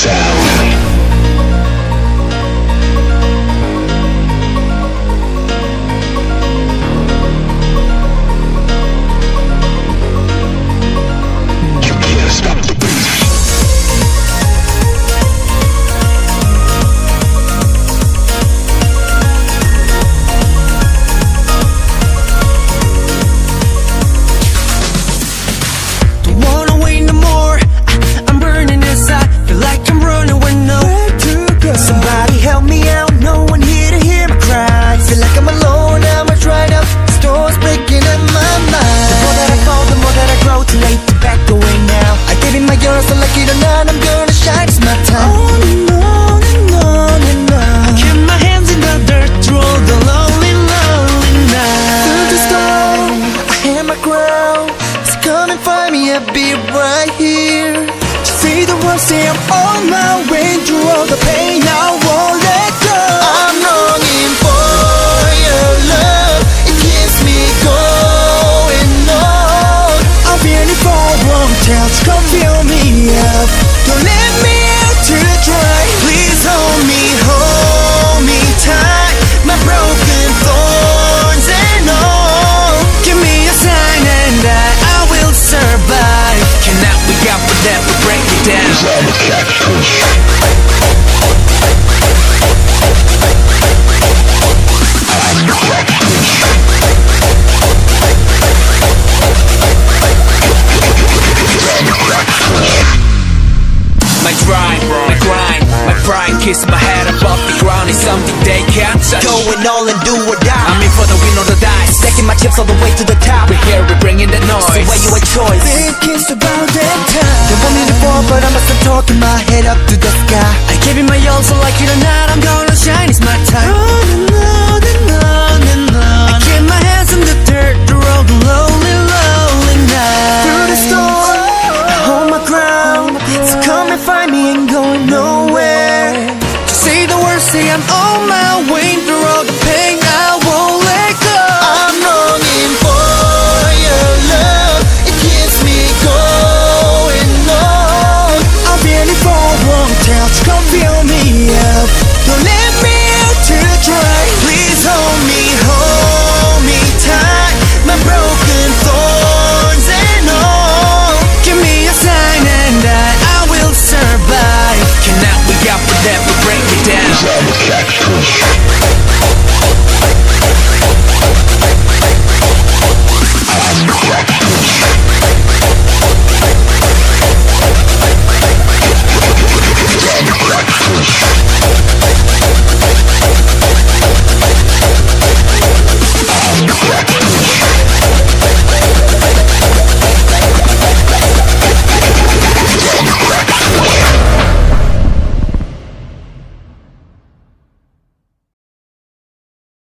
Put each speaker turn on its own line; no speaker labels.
sound.
Had. So come and find me, I'll be right here. Just Say the word, say I'm on my way it.
I'm a cactus. I'm a cactus. I'm a cactus.
My drive, my grind, my pride Kiss my head above the ground is something they can't touch
Going all and do or die.
I'm in for the win or the dice
Stacking my chips all the way to the top.
We're here, we're bringing the noise
So why you a choice? Thinking about that time. Don't fall, but I'ma talking my head up to the sky. I gave you my all, so like it or not, I'm gonna shine. It's my time. On and on and on and on. I keep my hands in the dirt through all the lonely, lonely nights. Through the storm, I hold my ground. So come and find me, ain't going nowhere. Just say the word, say I'm on my way through